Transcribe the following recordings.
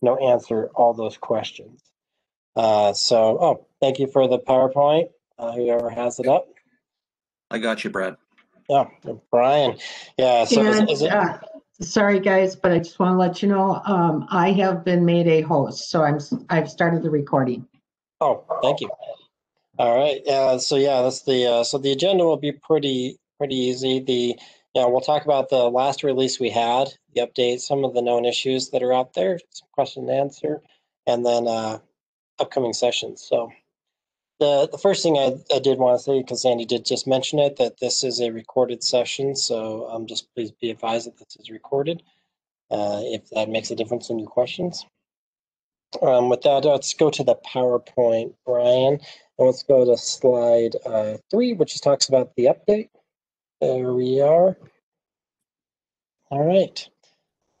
you know, answer all those questions. Uh, so, oh, thank you for the PowerPoint. Uh, whoever has it up. I got you, Brad. Yeah, Brian. Yeah. So And, is it, uh, sorry, guys, but I just want to let you know, um, I have been made a host, so I'm, I've started the recording. oh, thank you. All right. Yeah. So yeah, that's the uh, so the agenda will be pretty pretty easy. The yeah, we'll talk about the last release we had, the update, some of the known issues that are out there, some question and answer, and then uh, upcoming sessions. So the the first thing I, I did want to say because Sandy did just mention it that this is a recorded session. So um, just please be advised that this is recorded. Uh, if that makes a difference in your questions. Um, with that, let's go to the PowerPoint, Brian, and let's go to slide uh, three, which talks about the update. There we are. All right.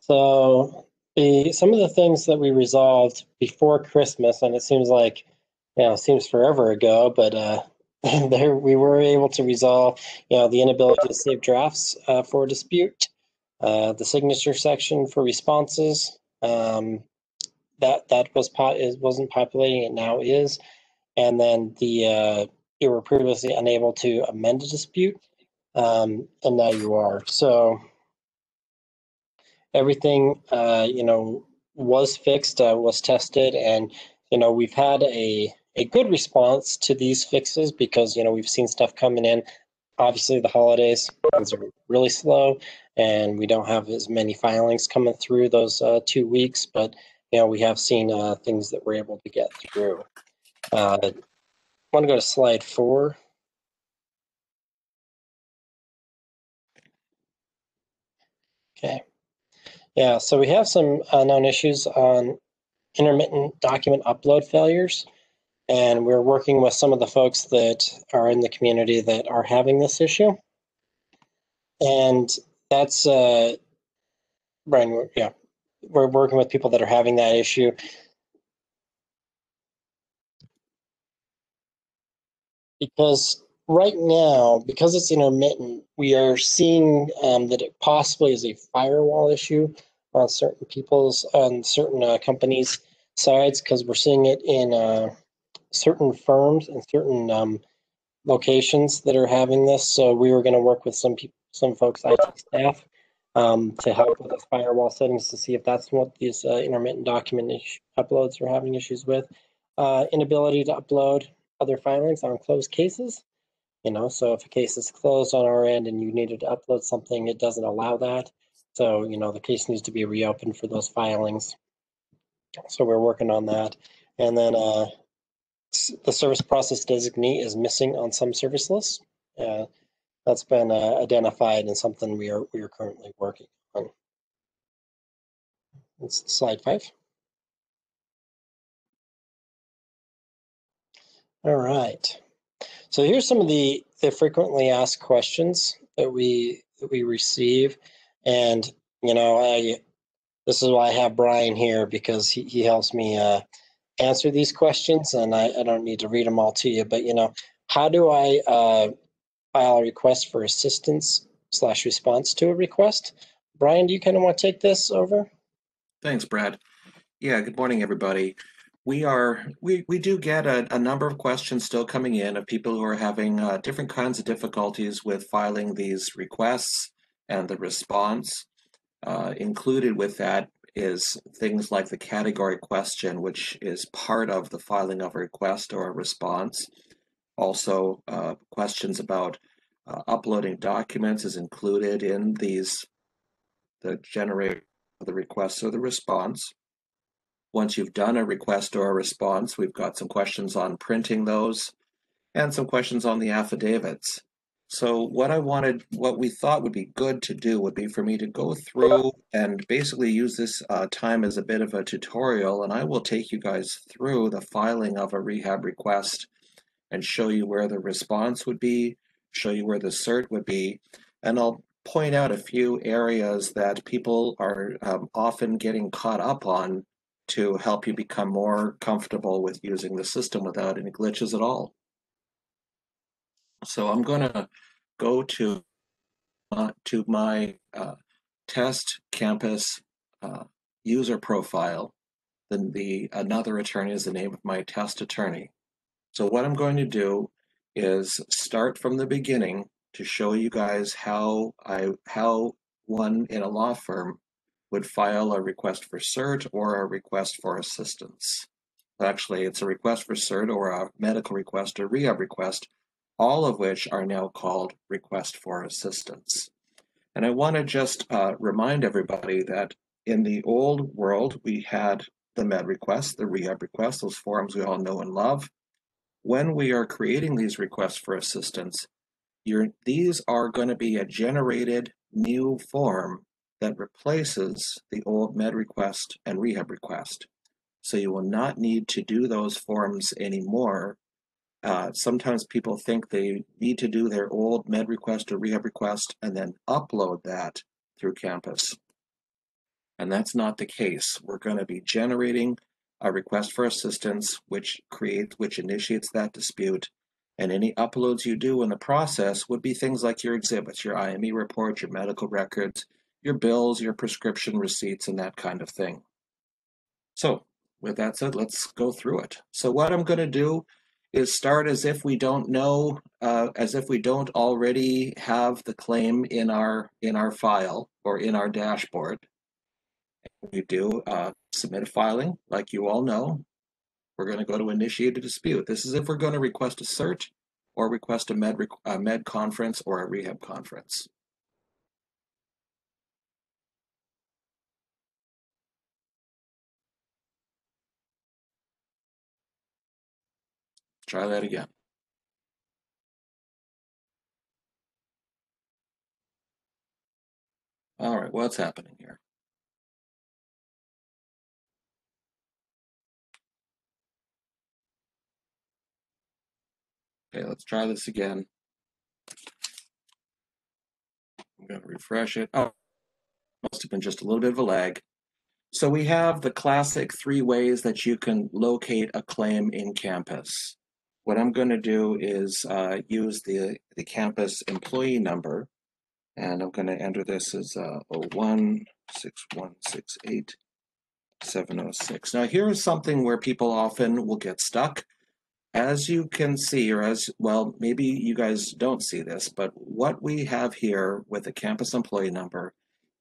So the some of the things that we resolved before Christmas, and it seems like you know, it seems forever ago, but uh, there we were able to resolve, you know, the inability to save drafts uh, for a dispute, uh, the signature section for responses. Um, that that was po- is, wasn't populating, it now is, and then the uh, you were previously unable to amend a dispute, um, and now you are. So everything, uh, you know, was fixed, uh, was tested, and you know we've had a a good response to these fixes because you know we've seen stuff coming in. Obviously, the holidays things are really slow, and we don't have as many filings coming through those uh, two weeks. But you know we have seen uh, things that we're able to get through. Uh, I want to go to slide four. Okay. Yeah, so we have some uh, known issues on intermittent document upload failures. And we're working with some of the folks that are in the community that are having this issue. And that's, uh, Brian, yeah, we're working with people that are having that issue. Because right now, because it's intermittent, we are seeing um, that it possibly is a firewall issue on certain people's, on certain uh, companies' sides, because we're seeing it in uh, certain firms and certain um, locations that are having this. So we were going to work with some people, some folks, IT staff, um, to help with the firewall settings to see if that's what these uh, intermittent document uploads are having issues with. Uh, inability to upload other filings on closed cases. You know, so if a case is closed on our end and you needed to upload something, it doesn't allow that. So, you know, the case needs to be reopened for those filings. So we're working on that. And then uh, the service process designee is missing on some service lists. Uh, that's been uh, identified and something we are we are currently working on. It's slide five. All right. So here's some of the, the frequently asked questions that we that we receive, and you know, I this is why I have Brian here because he, he helps me uh, answer these questions, and I, I don't need to read them all to you. But you know, how do I uh, file a request for assistance slash response to a request? Brian, do you kind of want to take this over? Thanks, Brad. Yeah, good morning, everybody. We are we we do get a, a number of questions still coming in of people who are having uh, different kinds of difficulties with filing these requests and the response. Uh, included with that is things like the category question, which is part of the filing of a request or a response. Also, uh, questions about uh, uploading documents is included in these the generate the request or the response. Once you've done a request or a response, we've got some questions on printing those and some questions on the affidavits. So what I wanted, what we thought would be good to do would be for me to go through and basically use this uh, time as a bit of a tutorial, and I will take you guys through the filing of a rehab request and show you where the response would be, show you where the cert would be, and I'll point out a few areas that people are um, often getting caught up on to help you become more comfortable with using the system without any glitches at all. So I'm going to go to uh, to my uh, test campus uh, user profile, then the another attorney is the name of my test attorney. So what I'm going to do is start from the beginning to show you guys how I how one in a law firm would file a request for cert or a request for assistance. Actually, it's a request for cert or a medical request or rehab request, all of which are now called request for assistance. And I want to just uh, remind everybody that in the old world, we had the med request, the rehab request, those forms we all know and love. When we are creating these requests for assistance, these are going to be a generated new form that replaces the old med request and rehab request. So you will not need to do those forms anymore. Uh, sometimes people think they need to do their old med request or rehab request and then upload that through Campus. And that's not the case. We're going to be generating a request for assistance, which creates, which initiates that dispute. And any uploads you do in the process would be things like your exhibits, your IME reports, your medical records, your bills, your prescription receipts, and that kind of thing. So with that said, let's go through it. So what I'm going to do is start as if we don't know, uh, as if we don't already have the claim in our in our file or in our dashboard. We do uh, submit a filing, like you all know. We're going to go to initiate a dispute. This is if we're going to request a cert or request a med, a med conference or a rehab conference. Try that again. All right, what's happening here? Okay, let's try this again. I'm going to refresh it. Oh, must have been just a little bit of a lag. So we have the classic three ways that you can locate a claim in campus. What I'm going to do is uh, use the, the campus employee number, and I'm going to enter this as uh, 016168 Now here is something where people often will get stuck. As you can see, or as, well, maybe you guys don't see this, but what we have here with the campus employee number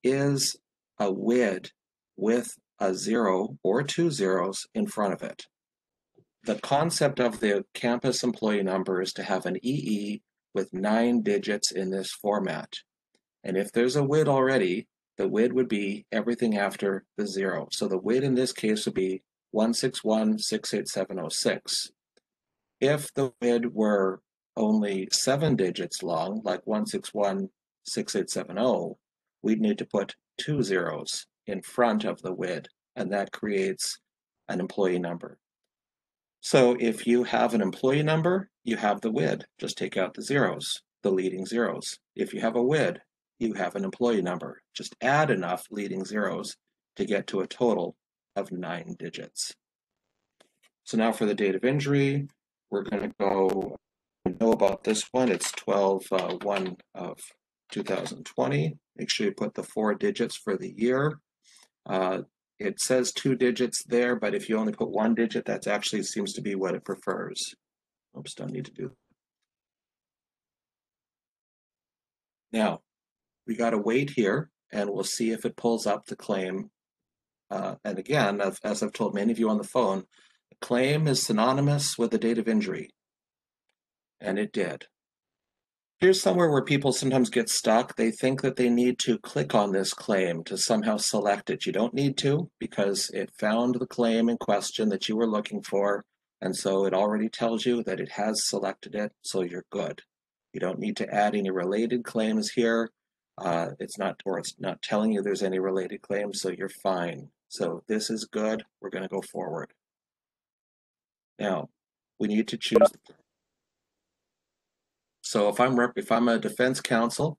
is a WID with a zero or two zeros in front of it the concept of the campus employee number is to have an EE with nine digits in this format. And if there's a WID already, the WID would be everything after the zero. So the WID in this case would be 161-68706. If the WID were only seven digits long, like 161-6870, we'd need to put two zeros in front of the WID, and that creates an employee number. So if you have an employee number, you have the WID. Just take out the zeros, the leading zeros. If you have a WID, you have an employee number. Just add enough leading zeros to get to a total of nine digits. So now for the date of injury, we're going to go know about this one. It's 12 uh, 1 of 2020. Make sure you put the four digits for the year. Uh, it says two digits there, but if you only put one digit, that actually seems to be what it prefers. Oops, don't need to do. Now, we got to wait here, and we'll see if it pulls up the claim. Uh, and again, as I've told many of you on the phone, claim is synonymous with the date of injury. And it did. Here's somewhere where people sometimes get stuck. They think that they need to click on this claim to somehow select it. You don't need to because it found the claim in question that you were looking for. And so it already tells you that it has selected it, so you're good. You don't need to add any related claims here. Uh, it's not, or it's not telling you there's any related claims, so you're fine. So this is good. We're going to go forward. Now, we need to choose so if I'm rep if I'm a defense counsel,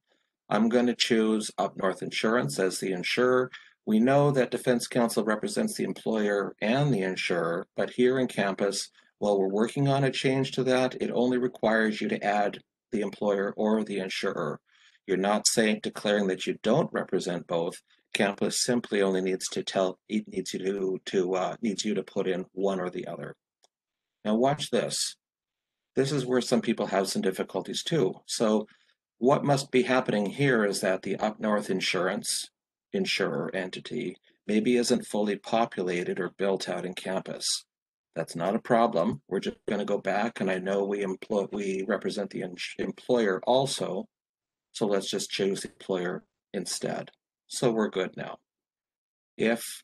I'm going to choose Up North Insurance as the insurer. We know that defense counsel represents the employer and the insurer, but here in campus, while we're working on a change to that, it only requires you to add the employer or the insurer. You're not saying declaring that you don't represent both. Campus simply only needs to tell, it needs you to, to, uh, needs you to put in one or the other. Now watch this. This is where some people have some difficulties too. So what must be happening here is that the Up North Insurance insurer entity maybe isn't fully populated or built out in campus. That's not a problem. We're just going to go back, and I know we employ we represent the employer also, so let's just choose the employer instead. So we're good now. If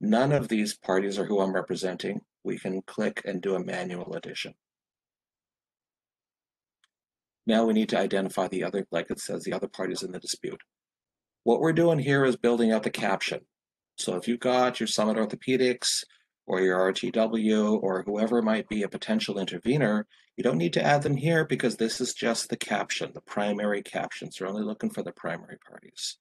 none of these parties are who I'm representing, we can click and do a manual addition. Now we need to identify the other, like it says, the other parties in the dispute. What we're doing here is building out the caption. So if you've got your Summit Orthopedics or your RTW or whoever might be a potential intervener, you don't need to add them here because this is just the caption, the primary captions. You're only looking for the primary parties.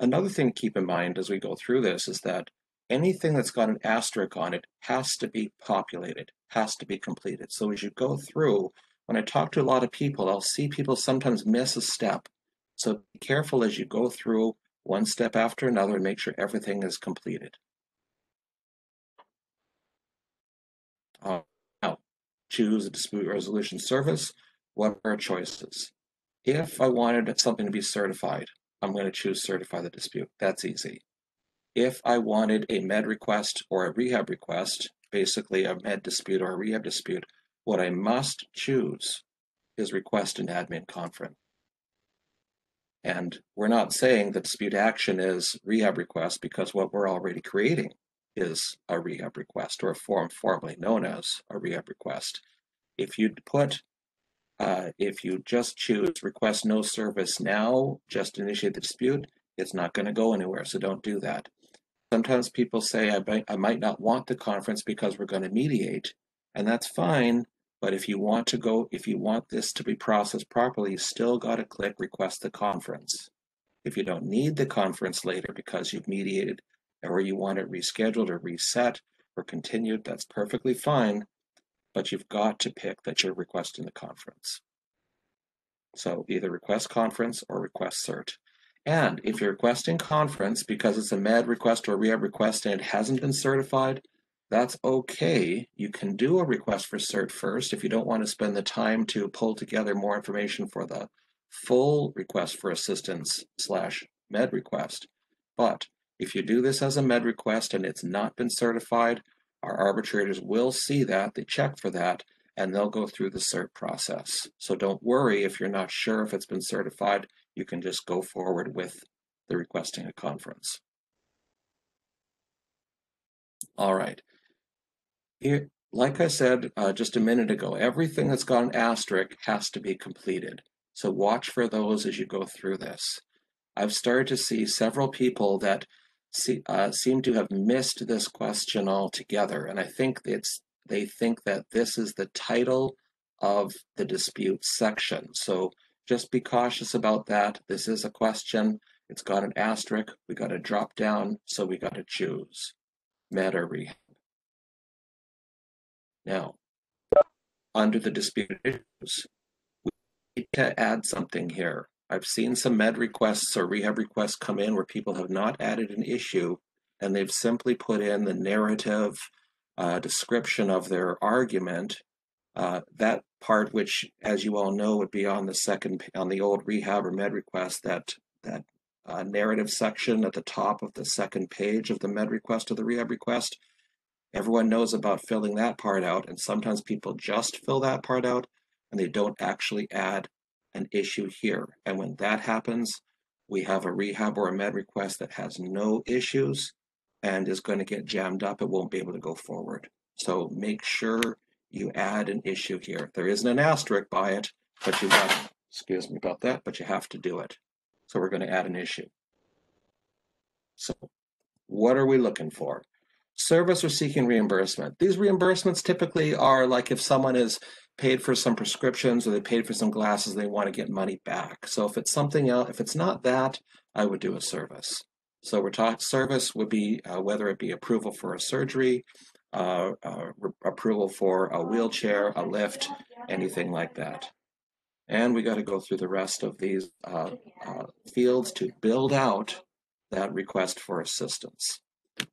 Another thing to keep in mind as we go through this is that anything that's got an asterisk on it has to be populated, has to be completed. So as you go through, when I talk to a lot of people, I'll see people sometimes miss a step. So be careful as you go through one step after another and make sure everything is completed. Uh, now, choose a dispute resolution service. What are our choices? If I wanted something to be certified, I'm going to choose certify the dispute. That's easy. If I wanted a med request or a rehab request, basically a med dispute or a rehab dispute, what I must choose is request an admin conference. And we're not saying that dispute action is rehab request because what we're already creating is a rehab request or a form formerly known as a rehab request. If you put, uh, if you just choose request no service now, just initiate the dispute, it's not going to go anywhere. So don't do that. Sometimes people say, I might, I might not want the conference because we're going to mediate. And that's fine. But if you want to go, if you want this to be processed properly, you still got to click request the conference. If you don't need the conference later because you've mediated or you want it rescheduled or reset or continued, that's perfectly fine. But you've got to pick that you're requesting the conference. So either request conference or request cert. And if you're requesting conference because it's a med request or rehab request and it hasn't been certified, that's okay. You can do a request for cert first if you don't want to spend the time to pull together more information for the full request for assistance slash med request. But if you do this as a med request and it's not been certified, our arbitrators will see that, they check for that, and they'll go through the cert process. So don't worry if you're not sure if it's been certified, you can just go forward with the requesting a conference. All right. It, like I said uh, just a minute ago, everything that's got an asterisk has to be completed. So watch for those as you go through this. I've started to see several people that see, uh, seem to have missed this question altogether. And I think it's they think that this is the title of the dispute section. So just be cautious about that. This is a question. It's got an asterisk. We got to drop down, so we got to choose meta rehab. Now, under the disputed issues, we need to add something here. I've seen some med requests or rehab requests come in where people have not added an issue and they've simply put in the narrative uh, description of their argument. Uh, that part, which, as you all know, would be on the second on the old rehab or med request, that that uh, narrative section at the top of the second page of the med request or the rehab request Everyone knows about filling that part out, and sometimes people just fill that part out and they don't actually add an issue here. And when that happens, we have a rehab or a med request that has no issues and is going to get jammed up. It won't be able to go forward. So make sure you add an issue here. There isn't an asterisk by it, but you have, excuse me about that, but you have to do it. So we're going to add an issue. So what are we looking for? Service or seeking reimbursement. These reimbursements typically are like if someone is paid for some prescriptions or they paid for some glasses, they want to get money back. So if it's something else, if it's not that, I would do a service. So we're talking service would be uh, whether it be approval for a surgery, uh, uh, approval for a wheelchair, a lift, anything like that. And we got to go through the rest of these uh, uh, fields to build out that request for assistance.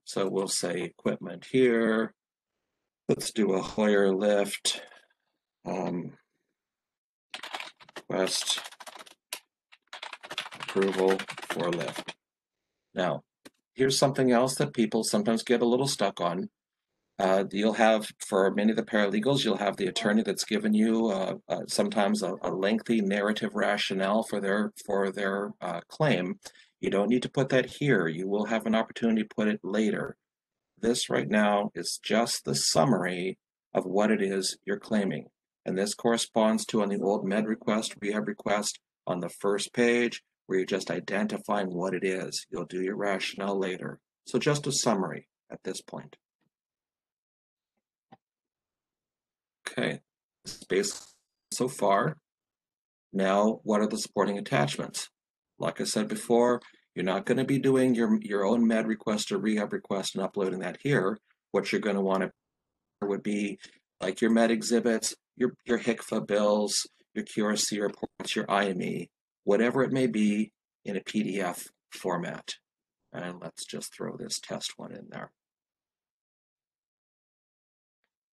So we'll say equipment here. Let's do a Hoyer lift. Um, request approval for lift. Now, here's something else that people sometimes get a little stuck on. Uh, you'll have, for many of the paralegals, you'll have the attorney that's given you uh, uh, sometimes a, a, lengthy narrative rationale for their for their uh, claim. You don't need to put that here. You will have an opportunity to put it later. This right now is just the summary of what it is you're claiming. And this corresponds to on the old med request, rehab request on the first page, where you're just identifying what it is. You'll do your rationale later. So just a summary at this point. Okay, space so far. Now, what are the supporting attachments? Like I said before, you're not going to be doing your, your own med request or rehab request and uploading that here. What you're going to want to would be like your med exhibits, your, your HCFA bills, your QRC reports, your IME, whatever it may be in a PDF format. And let's just throw this test one in there.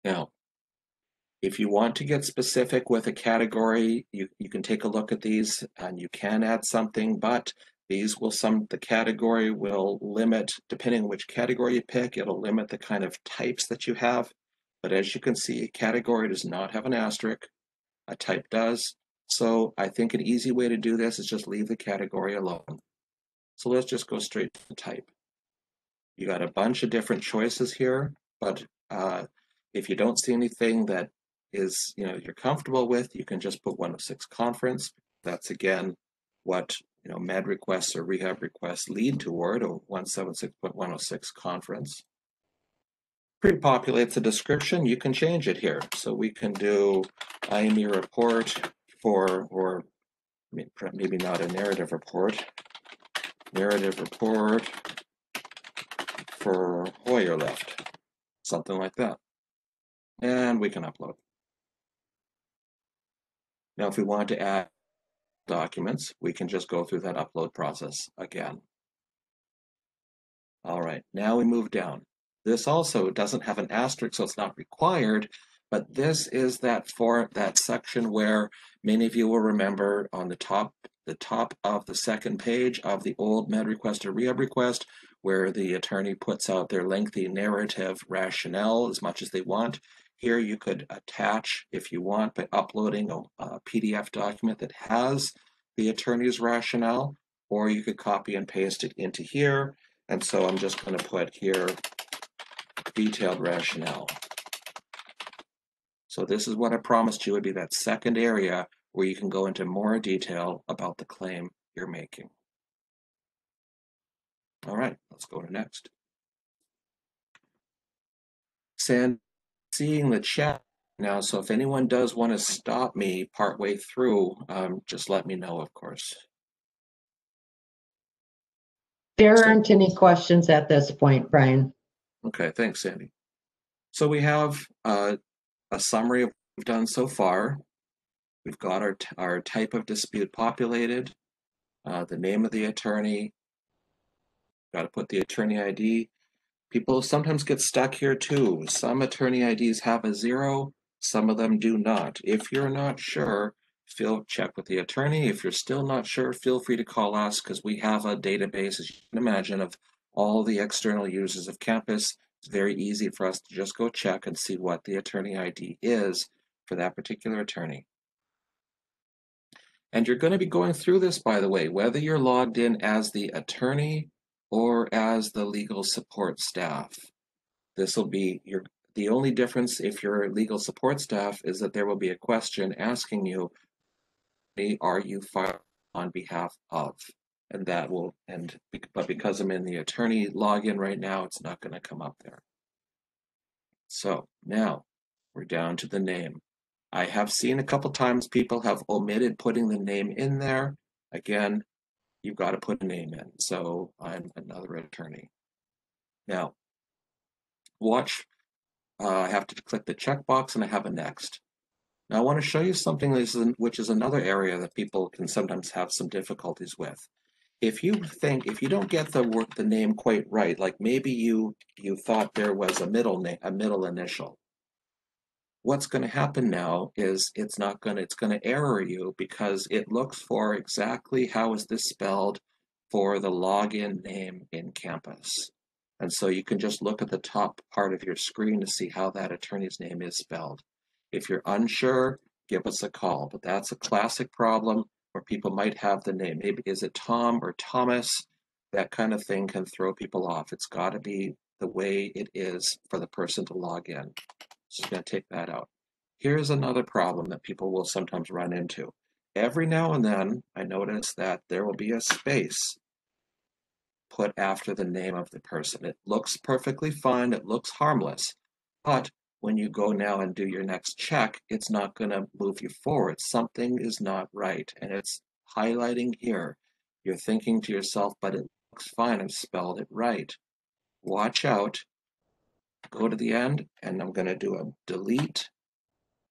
Now, if you want to get specific with a category, you, you can take a look at these and you can add something, but these will some, the category will limit, depending on which category you pick, it'll limit the kind of types that you have. But as you can see, a category does not have an asterisk, a type does. So I think an easy way to do this is just leave the category alone. So let's just go straight to the type. You got a bunch of different choices here, but uh, if you don't see anything that is you know you're comfortable with, you can just put 106 conference. That's again what you know med requests or rehab requests lead toward, or 176.106 conference. Pre-populates the description, you can change it here. So we can do IME report for, or maybe not a narrative report, narrative report for Hoyer lift, something like that. And we can upload. Now, if we want to add documents, we can just go through that upload process again. All right, now we move down. This also doesn't have an asterisk, so it's not required, but this is that for that section where many of you will remember on the top the top of the second page of the old med request or rehab request, where the attorney puts out their lengthy narrative rationale as much as they want. Here you could attach, if you want, by uploading a, a PDF document that has the attorney's rationale, or you could copy and paste it into here. And so I'm just going to put here detailed rationale. So this is what I promised you would be that second area where you can go into more detail about the claim you're making. All right, let's go to next. Sand seeing the chat now, so if anyone does want to stop me partway through, um, just let me know, of course. There aren't any questions at this point, Brian. Okay, thanks, Sandy. So we have uh, a summary of what we've done so far. We've got our, our type of dispute populated, uh, the name of the attorney, got to put the attorney ID, People sometimes get stuck here too. Some attorney IDs have a zero, some of them do not. If you're not sure, feel check with the attorney. If you're still not sure, feel free to call us because we have a database, as you can imagine, of all the external users of campus. It's very easy for us to just go check and see what the attorney ID is for that particular attorney. And you're going to be going through this, by the way, whether you're logged in as the attorney or as the legal support staff. This will be your the only difference if you're legal support staff is that there will be a question asking you, are you filed on behalf of? And that will, and but because I'm in the attorney login right now, it's not going to come up there. So now we're down to the name. I have seen a couple times people have omitted putting the name in there. Again, you've got to put a name in. So I'm another attorney. Now, watch, uh, I have to click the checkbox and I have a next. Now I want to show you something which is another area that people can sometimes have some difficulties with. if you think if you don't get the word the name quite right, like maybe you you thought there was a middle name a middle initial. What's going to happen now is it's not going to it's going to error you because it looks for exactly how is this spelled for the login name in Campus. And so you can just look at the top part of your screen to see how that attorney's name is spelled. If you're unsure, give us a call. But that's a classic problem where people might have the name. Maybe is it Tom or Thomas? That kind of thing can throw people off. It's got to be the way it is for the person to log in. I'm going to take that out. Here's another problem that people will sometimes run into. Every now and then, I notice that there will be a space put after the name of the person. It looks perfectly fine, it looks harmless, but when you go now and do your next check, it's not going to move you forward. Something is not right, and it's highlighting here. You're thinking to yourself, but it looks fine, I've spelled it right. Watch out. Go to the end, and I'm going to do a delete.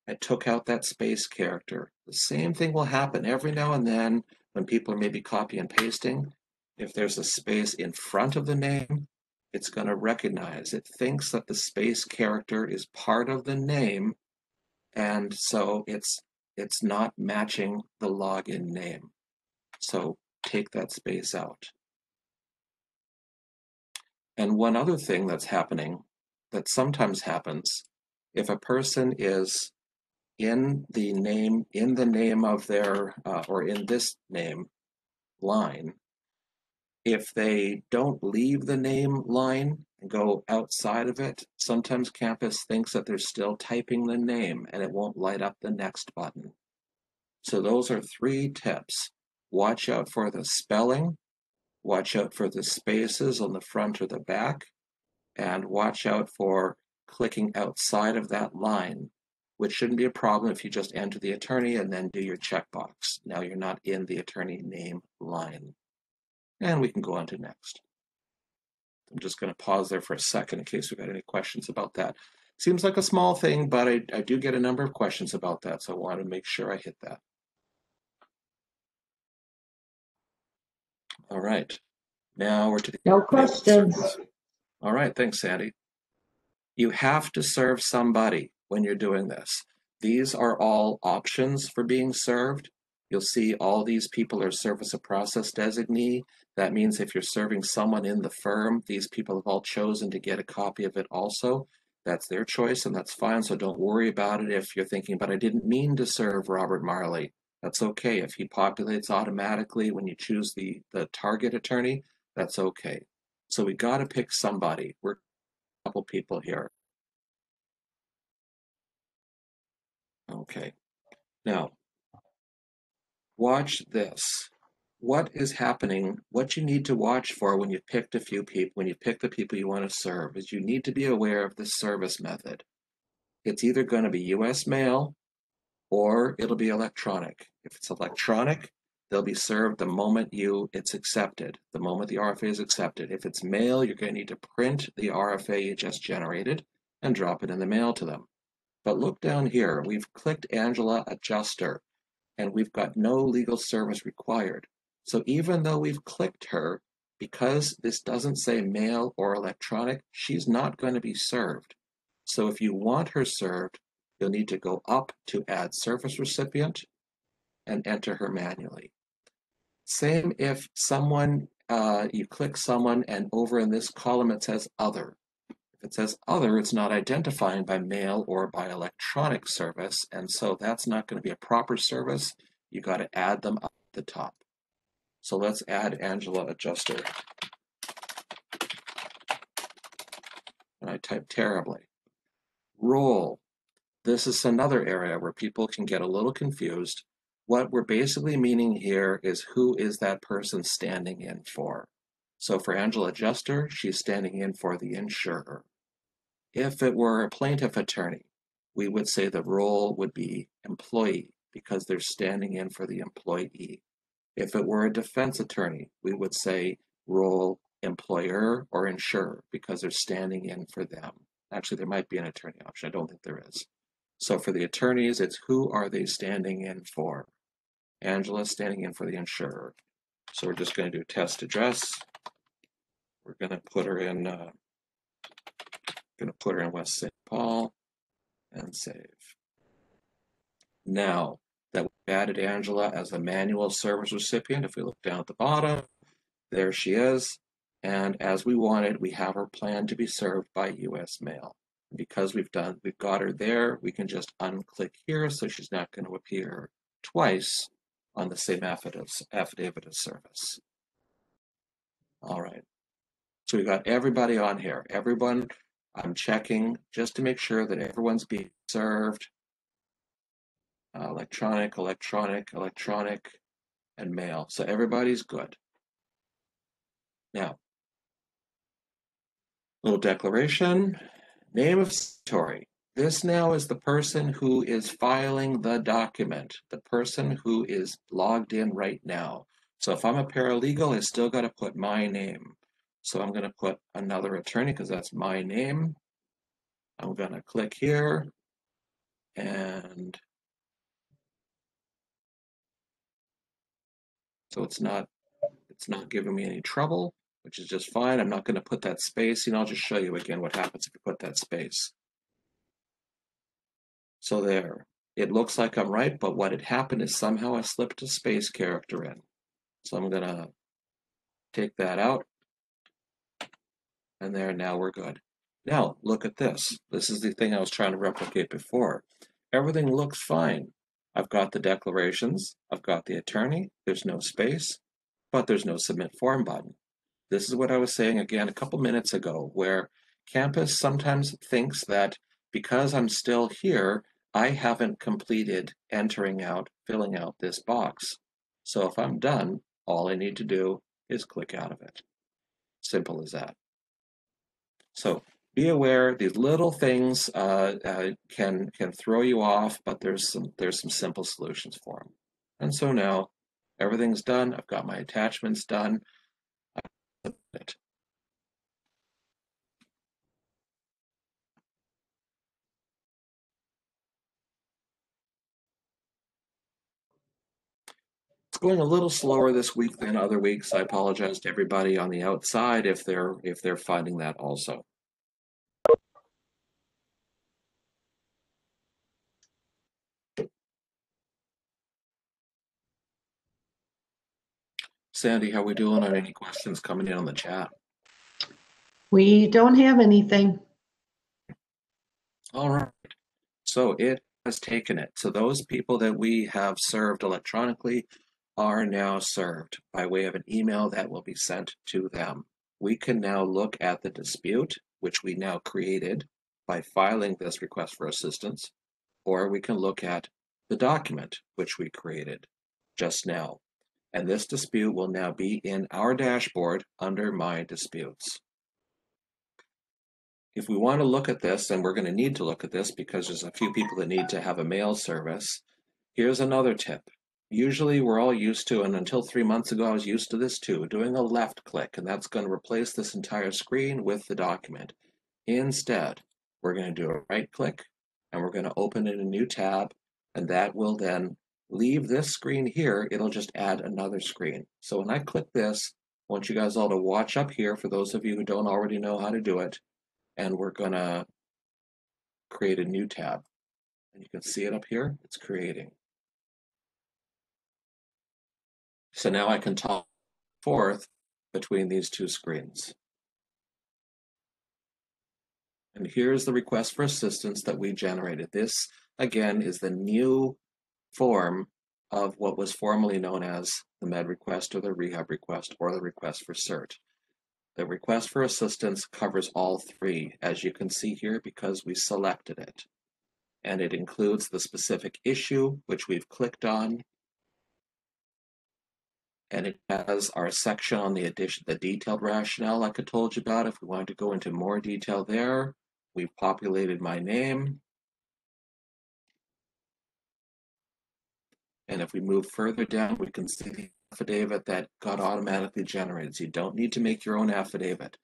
I took out that space character. The same thing will happen every now and then when people are maybe copy and pasting. If there's a space in front of the name, it's going to recognize. It thinks that the space character is part of the name, and so it's it's not matching the login name. So take that space out. And one other thing that's happening that sometimes happens if a person is in the name in the name of their uh, or in this name line if they don't leave the name line and go outside of it, sometimes campus thinks that they're still typing the name and it won't light up the next button. So those are three tips. Watch out for the spelling, watch out for the spaces on the front or the back, and watch out for clicking outside of that line, which shouldn't be a problem if you just enter the attorney and then do your checkbox. Now you're not in the attorney name line. And we can go on to next. I'm just going to pause there for a second in case we've got any questions about that. Seems like a small thing, but I, I do get a number of questions about that, so I want to make sure I hit that. All right. Now we're to the No questions. All right, thanks, Sandy. You have to serve somebody when you're doing this. These are all options for being served. You'll see all these people are service of process designee. That means if you're serving someone in the firm, these people have all chosen to get a copy of it also. That's their choice and that's fine. So don't worry about it if you're thinking, but I didn't mean to serve Robert Marley. That's okay. If he populates automatically when you choose the, the target attorney, that's okay. So we got to pick somebody. We're a couple people here. Okay. Now, watch this what is happening, what you need to watch for when you've picked a few people, when you pick the people you want to serve, is you need to be aware of the service method. It's either going to be US mail or it'll be electronic. If it's electronic, they'll be served the moment you it's accepted, the moment the RFA is accepted. If it's mail, you're going to need to print the RFA you just generated and drop it in the mail to them. But look down here, we've clicked Angela Adjuster and we've got no legal service required. So even though we've clicked her, because this doesn't say mail or electronic, she's not going to be served. So if you want her served, you'll need to go up to add service recipient and enter her manually. Same if someone, uh, you click someone and over in this column it says other. If it says other, it's not identifying by mail or by electronic service, and so that's not going to be a proper service. You got to add them up at the top. So let's add Angela Adjuster. And I type terribly. Role. This is another area where people can get a little confused. What we're basically meaning here is who is that person standing in for. So for Angela Adjuster, she's standing in for the insurer. If it were a plaintiff attorney, we would say the role would be employee because they're standing in for the employee. If it were a defense attorney, we would say role employer or insurer because they're standing in for them. Actually, there might be an attorney option. I don't think there is. So for the attorneys, it's who are they standing in for? Angela standing in for the insurer. So we're just going to do test address. We're going to put her in, uh, going to put her in West St. Paul and save. Now that we've added Angela as a manual service recipient, if we look down at the bottom, there she is. And as we wanted, we have her plan to be served by US mail. Because we've done, we've got her there, we can just unclick here so she's not going to appear twice on the same affidavit, affidavit of service. All right. So we've got everybody on here. Everyone, I'm checking just to make sure that everyone's being served. Uh, electronic, electronic, electronic, and mail. So everybody's good. Now, little declaration. Name of signatory. This now is the person who is filing the document, the person who is logged in right now. So if I'm a paralegal, I still got to put my name. So I'm going to put another attorney because that's my name. I'm going to click here and so it's not it's not giving me any trouble, which is just fine. I'm not going to put that space. You know, I'll just show you again what happens if you put that space. So there, it looks like I'm right, but what had happened is somehow I slipped a space character in. So I'm gonna take that out. And there, now we're good. Now, look at this. This is the thing I was trying to replicate before. Everything looks fine. I've got the declarations, I've got the attorney, there's no space, but there's no submit form button. This is what I was saying again a couple minutes ago, where campus sometimes thinks that because I'm still here, I haven't completed entering out, filling out this box. So if I'm done, all I need to do is click out of it. Simple as that. So be aware these little things uh, uh, can can throw you off, but there's some there's some simple solutions for them. And so now everything's done. I've got my attachments done. It. It's going a little slower this week than other weeks. I apologize to everybody on the outside if they're if they're finding that also. Sandy, how we doing on any questions coming in on the chat? We don't have anything. All right. So it has taken it. So those people that we have served electronically are now served by way of an email that will be sent to them. We can now look at the dispute, which we now created by filing this request for assistance, or we can look at the document which we created just now. And this dispute will now be in our dashboard under My Disputes. If we want to look at this, and we're going to need to look at this because there's a few people that need to have a mail service, here's another tip. Usually we're all used to, and until three months ago I was used to this too, doing a left click, and that's going to replace this entire screen with the document. Instead, we're going to do a right click, and we're going to open in a new tab, and that will then leave this screen here, it'll just add another screen. So when I click this, I want you guys all to watch up here for those of you who don't already know how to do it, and we're gonna create a new tab. And you can see it up here, it's creating. So now I can talk forth between these two screens. And here's the request for assistance that we generated. This, again, is the new form of what was formerly known as the med request or the rehab request or the request for cert. The request for assistance covers all three, as you can see here, because we selected it. And it includes the specific issue, which we've clicked on. And it has our section on the addition, the detailed rationale like I told you about. If we wanted to go into more detail there, we've populated my name. And if we move further down, we can see the affidavit that got automatically generated. You don't need to make your own affidavit.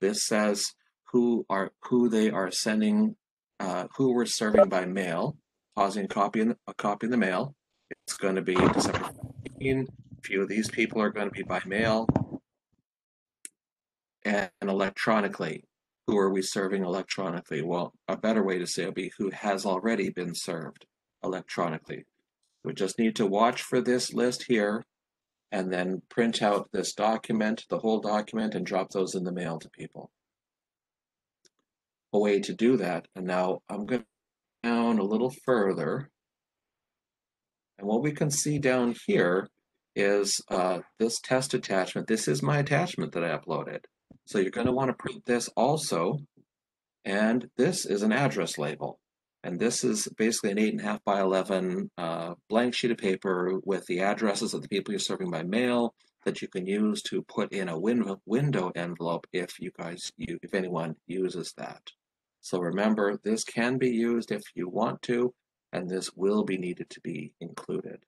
This says who are who they are sending, uh, who we're serving by mail, pausing a copy in the, a copy in the mail. It's going to be December 15, A few of these people are going to be by mail and electronically. Who are we serving electronically? Well, a better way to say it would be who has already been served electronically. We just need to watch for this list here and then print out this document, the whole document, and drop those in the mail to people. A way to do that, and now I'm going down a little further. And what we can see down here is uh, this test attachment. This is my attachment that I uploaded. So you're going to want to print this also. And this is an address label. And this is basically an eight and a half by 11 uh, blank sheet of paper with the addresses of the people you're serving by mail that you can use to put in a win window envelope if you guys, you, if anyone uses that. So remember, this can be used if you want to, and this will be needed to be included.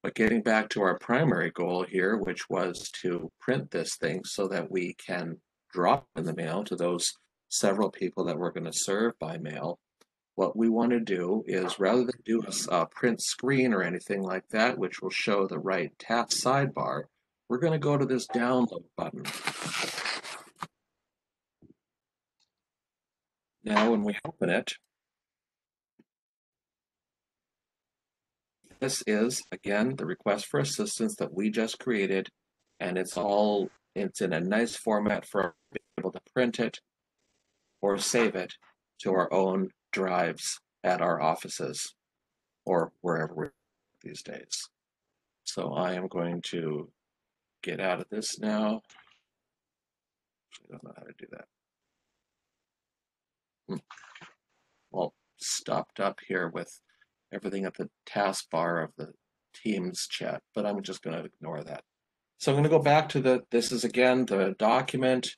But getting back to our primary goal here, which was to print this thing so that we can drop in the mail to those several people that we're going to serve by mail, what we want to do is rather than do a, print screen or anything like that, which will show the right tap sidebar, we're going to go to this download button. Now, when we open it, this is, again, the request for assistance that we just created, and it's all, it's in a nice format for able to print it or save it to our own drives at our offices or wherever we're these days. So I am going to get out of this now. I don't know how to do that. Hmm. Well, stopped up here with everything at the taskbar of the Teams chat, but I'm just going to ignore that. So I'm going to go back to the, this is again the document,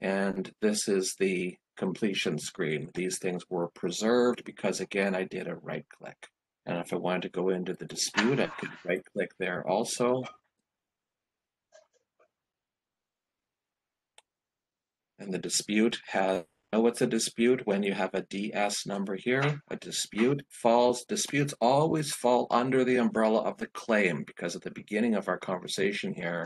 and this is the completion screen. These things were preserved because again, I did a right click. And if I wanted to go into the dispute, I could right click there also. And the dispute has know what's a dispute when you have a DS number here. A dispute falls, disputes always fall under the umbrella of the claim because at the beginning of our conversation here,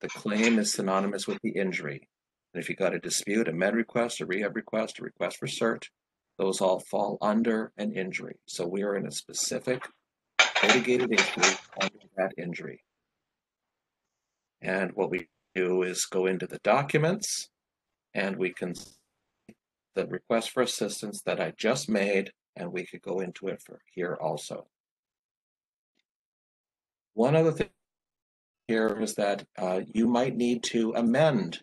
the claim is synonymous with the injury. And if you got a dispute, a med request, a rehab request, a request for cert, those all fall under an injury. So we are in a specific litigated issue under that injury. And what we do is go into the documents and we can the request for assistance that I just made, and we could go into it for here also. One other thing here is that uh, you might need to amend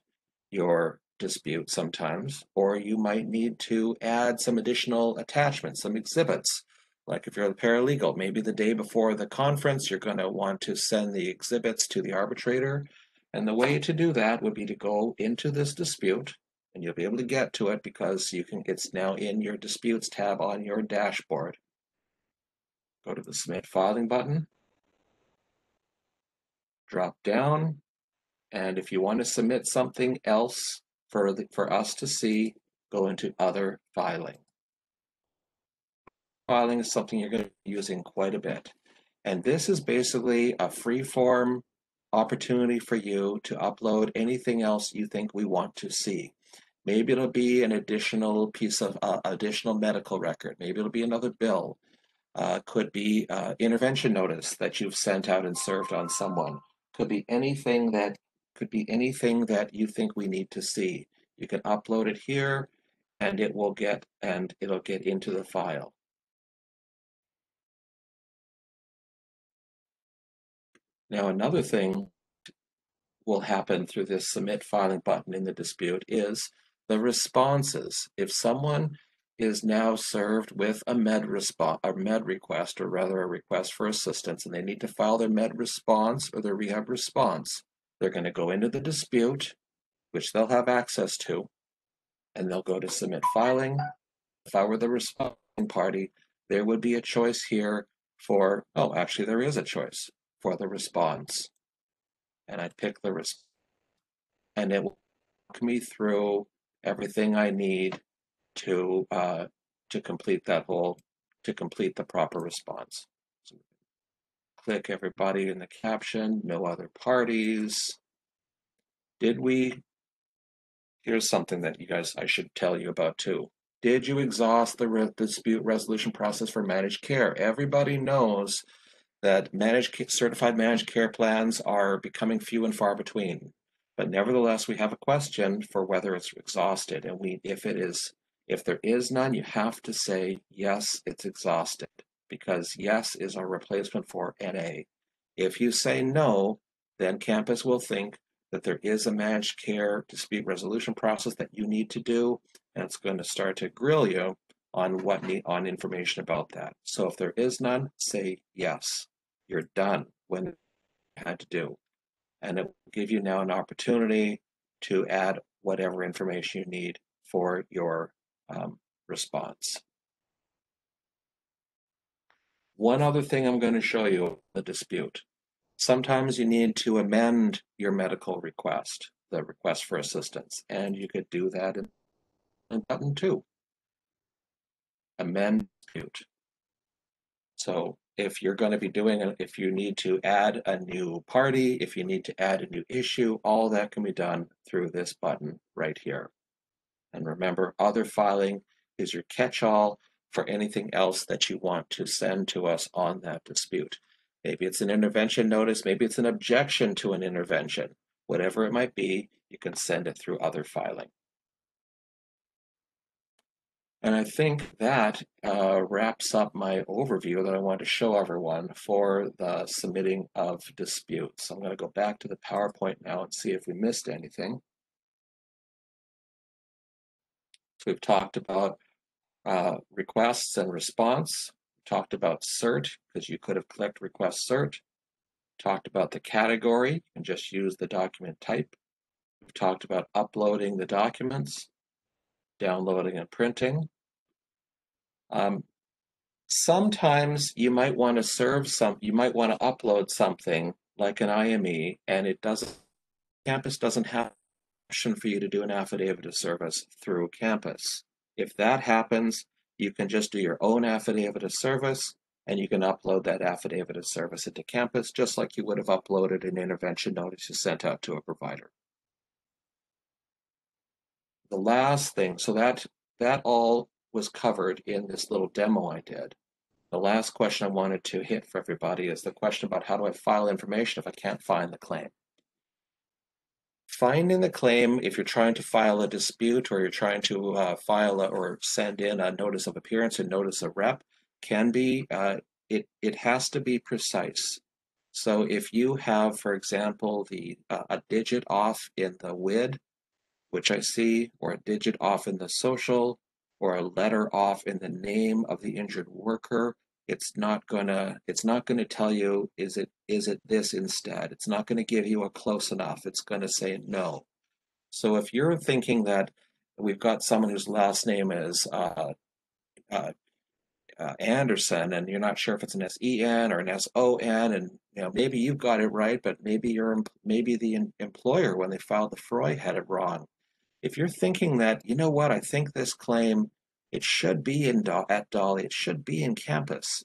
your dispute sometimes, or you might need to add some additional attachments, some exhibits. Like if you're the paralegal, maybe the day before the conference, you're going to want to send the exhibits to the arbitrator. And the way to do that would be to go into this dispute and you'll be able to get to it because you can it's now in your disputes tab on your dashboard. Go to the submit filing button, drop down, and if you want to submit something else for, the, for us to see, go into other filing. Filing is something you're going to be using quite a bit. And this is basically a free form opportunity for you to upload anything else you think we want to see. Maybe it'll be an additional piece of uh, additional medical record. Maybe it'll be another bill. Uh, could be uh, intervention notice that you've sent out and served on someone. Could be anything that could be anything that you think we need to see. You can upload it here, and it will get and it'll get into the file. Now another thing will happen through this submit filing button in the dispute is the responses. If someone is now served with a med response, a med request, or rather a request for assistance, and they need to file their med response or their rehab response, they're going to go into the dispute, which they'll have access to, and they'll go to submit filing. If I were the responding party, there would be a choice here for, oh, actually there is a choice for the response. And I'd pick the response, and it will walk me through everything I need to uh, to complete that whole to complete the proper response. Click everybody in the caption, no other parties. Did we? Here's something that you guys, I should tell you about too. Did you exhaust the re- dispute resolution process for managed care? Everybody knows that managed certified managed care plans are becoming few and far between. But nevertheless, we have a question for whether it's exhausted, and we, if it is, if there is none, you have to say yes, it's exhausted, because yes is our replacement for NA. If you say no, then campus will think that there is a managed care dispute resolution process that you need to do, and it's going to start to grill you on what need, on information about that. So if there is none, say yes. You're done when you had to do. And it will give you now an opportunity to add whatever information you need for your um, response. One other thing I'm going to show you the dispute. Sometimes you need to amend your medical request, the request for assistance, and you could do that in, in button two. Amend dispute. So if you're going to be doing it, if you need to add a new party, if you need to add a new issue, all that can be done through this button right here. And remember, other filing is your catch-all for anything else that you want to send to us on that dispute. Maybe it's an intervention notice, maybe it's an objection to an intervention. Whatever it might be, you can send it through other filing. And I think that uh, wraps up my overview that I want to show everyone for the submitting of disputes. I'm going to go back to the PowerPoint now and see if we missed anything. So we've talked about uh, requests and response. Talked about cert because you could have clicked request cert. Talked about the category and just use the document type. We've talked about uploading the documents, downloading and printing. Um, sometimes you might want to serve some, you might want to upload something like an IME and it doesn't, campus doesn't have option for you to do an affidavit of service through campus. If that happens, you can just do your own affidavit of service and you can upload that affidavit of service into campus just like you would have uploaded an intervention notice you sent out to a provider. The last thing, so that that all was covered in this little demo I did. The last question I wanted to hit for everybody is the question about how do I file information if I can't find the claim? Finding the claim, if you're trying to file a dispute or you're trying to uh, file a, or send in a notice of appearance and notice of rep, can be, uh, it, it has to be precise. So if you have, for example, the uh, a digit off in the WID, which I see, or a digit off in the social, or a letter off in the name of the injured worker, it's not gonna it's not gonna tell you is it is it this instead. It's not gonna give you a close enough. It's gonna say no. So if you're thinking that we've got someone whose last name is uh, uh, uh, Anderson, and you're not sure if it's an S-E-N or an S-O-N, and you know maybe you've got it right, but maybe your maybe the employer when they filed the FROI had it wrong. If you're thinking that you know what, I think this claim it should be in at Dolly, it should be in campus.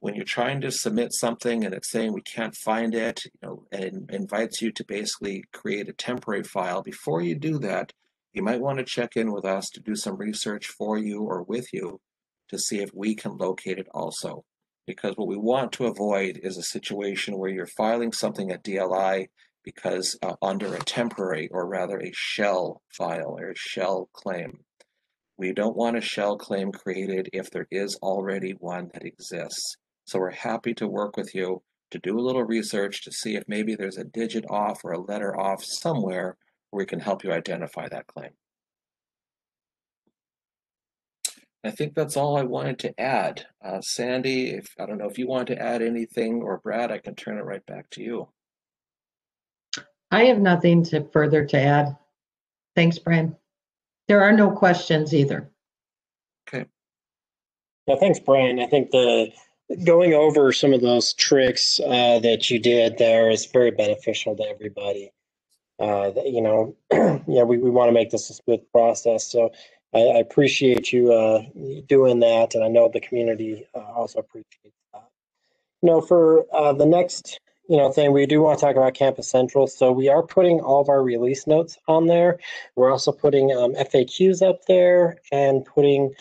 When you're trying to submit something and it's saying we can't find it, you know, and it invites you to basically create a temporary file. Before you do that, you might want to check in with us to do some research for you or with you to see if we can locate it also. Because what we want to avoid is a situation where you're filing something at DLI because uh, under a temporary or rather a shell file or a shell claim. We don't want a shell claim created if there is already one that exists. So we're happy to work with you to do a little research to see if maybe there's a digit off or a letter off somewhere where we can help you identify that claim. I think that's all I wanted to add. Uh, Sandy, if I don't know if you want to add anything, or Brad, I can turn it right back to you. I have nothing to further to add. Thanks, Brian. There are no questions either. Okay. Yeah, thanks, Brian. I think the going over some of those tricks uh, that you did there is very beneficial to everybody. Uh, you know, yeah, we, we want to make this a smooth process. So I, I appreciate you uh, doing that, and I know the community uh, also appreciates that. you know, for uh, the next, you know, thing, we do want to talk about Campus Central. So we are putting all of our release notes on there. We're also putting um, FAQs up there and putting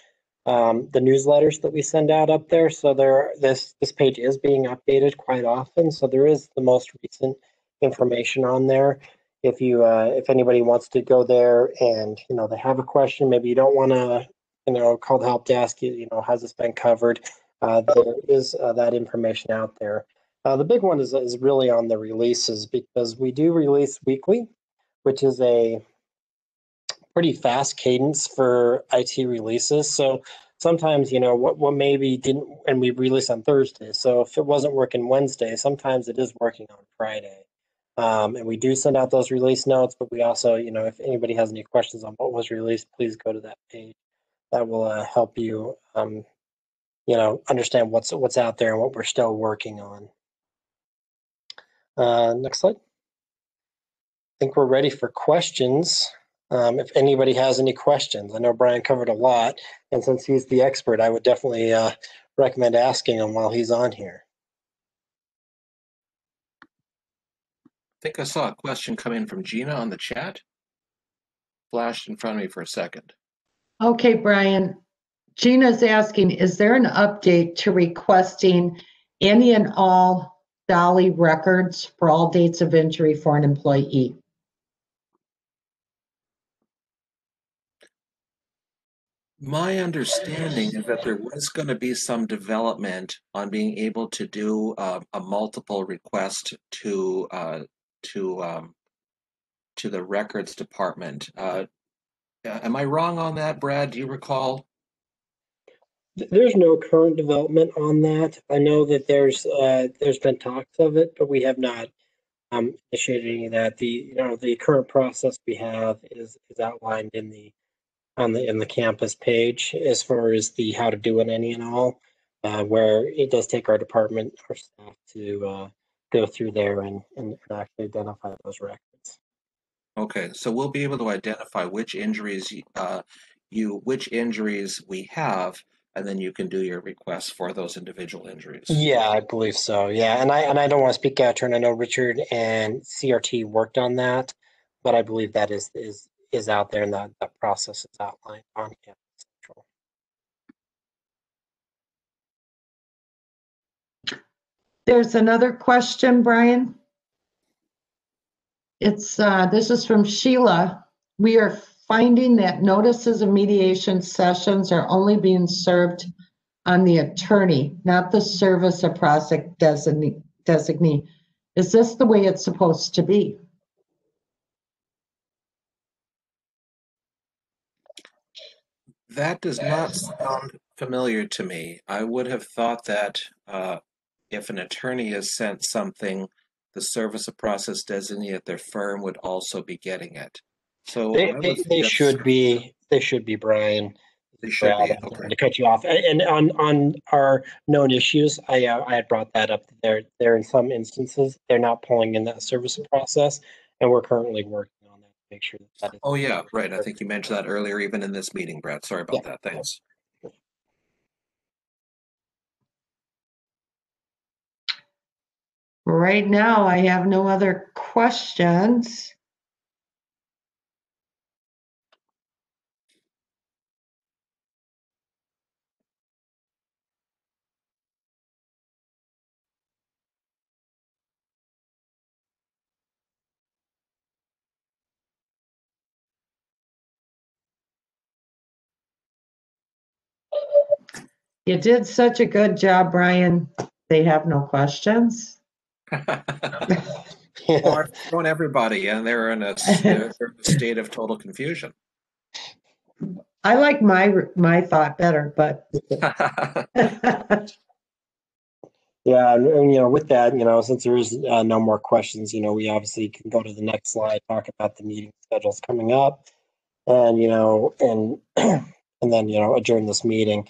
um, the newsletters that we send out up there. So there, this this page is being updated quite often. So there is the most recent information on there. If you, uh, if anybody wants to go there and you know they have a question, maybe you don't want to, you know, call the help desk. You, you know, has this been covered? Uh, there is uh, that information out there. Uh, the big one is is really on the releases because we do release weekly, which is a pretty fast cadence for IT releases. So sometimes, you know, what, what maybe didn't, and we release on Thursday. So if it wasn't working Wednesday, sometimes it is working on Friday. Um, and we do send out those release notes, but we also, you know, if anybody has any questions on what was released, please go to that page. That will uh, help you, um, you know, understand what's what's out there and what we're still working on. Uh, next slide. I think we're ready for questions. Um, if anybody has any questions, I know Brian covered a lot, and since he's the expert, I would definitely uh, recommend asking him while he's on here. I think I saw a question come in from Gina on the chat. Flashed in front of me for a second. Okay, Brian. Gina's asking, is there an update to requesting any and all Dolly records for all dates of injury for an employee? My understanding is that there was going to be some development on being able to do uh, a multiple request to uh, to um, to the records department. Uh, am I wrong on that, Brad? Do you recall? There's no current development on that. I know that there's uh, there's been talks of it, but we have not um, initiated any of that. The you know the current process we have is is outlined in the on the in the campus page as far as the how to do it any and all, uh, where it does take our department our staff to uh, go through there and, and actually identify those records. Okay, so we'll be able to identify which injuries uh, you which injuries we have, and then you can do your request for those individual injuries. Yeah, I believe so. Yeah, and I and I don't want to speak out turn. I know Richard and CRT worked on that, but I believe that is is is out there and that, that process is outlined on Campus Central. There's another question, Brian. It's, uh, this is from Sheila. We are finding that notices of mediation sessions are only being served on the attorney, not the service of process designee. designee. Is this the way it's supposed to be? That does not sound familiar to me. I would have thought that uh, if an attorney has sent something, the service of process designee at their firm would also be getting it. So They, I would they, think they that's- should be, they should be, Brian. They should be. Brad, Okay. To cut you off, A- and on, on our known issues, I, uh, I had brought that up there, there in some instances, they're not pulling in that service process, and we're currently working on that to make sure that that is. Oh, yeah, right. I think you mentioned that earlier, even in this meeting, Brad. Sorry about that. Thanks. Right now, I have no other questions. You did such a good job, Brian. They have no questions. or I've thrown everybody and they're in a, they're in a state of total confusion. I like my, my thought better, but Yeah, and, and, you know, with that, you know, since there is uh, no more questions, you know, we obviously can go to the next slide, talk about the meeting schedules coming up, and you know, and and then you know, adjourn this meeting.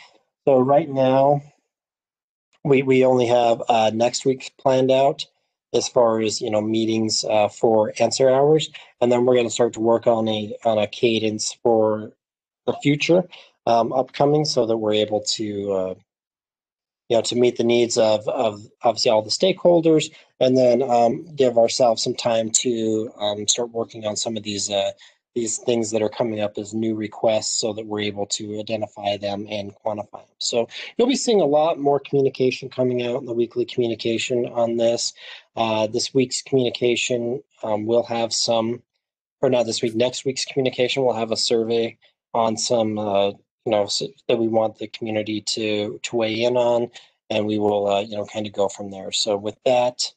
So right now, we we only have uh, next week planned out as far as you know meetings uh, for answer hours, and then we're going to start to work on a on a cadence for the future um, upcoming, so that we're able to. Uh, you know, to meet the needs of, of obviously all the stakeholders, and then um, give ourselves some time to um, start working on some of these uh, these things that are coming up as new requests, so that we're able to identify them and quantify them. So you'll be seeing a lot more communication coming out in the weekly communication on this. Uh, this week's communication um, will have some, or not this week, next week's communication will have a survey on some, uh, you know, s- that we want the community to to weigh in on, and we will, uh, you know, kind of go from there. So with that,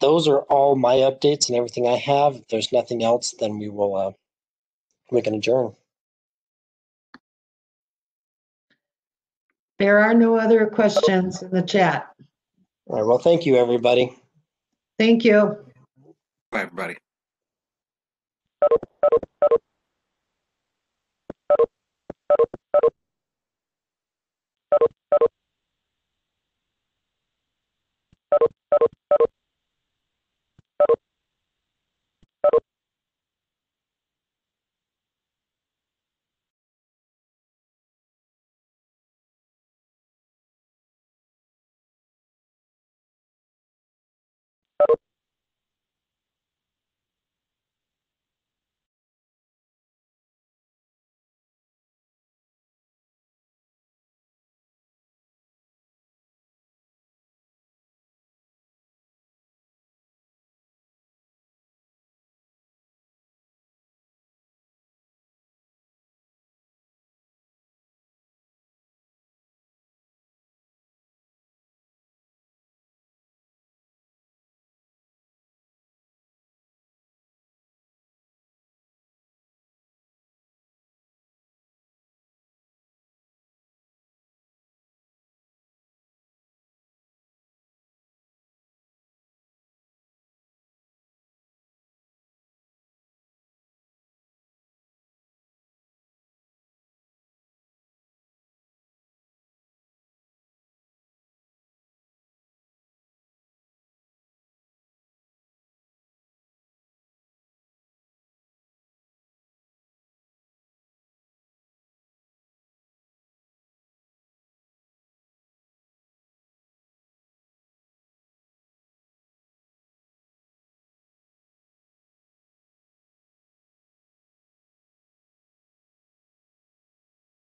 those are all my updates and everything I have. If there's nothing else, then we will uh, we can adjourn. There are no other questions in the chat. All right, well, thank you, everybody. Thank you. Bye, everybody.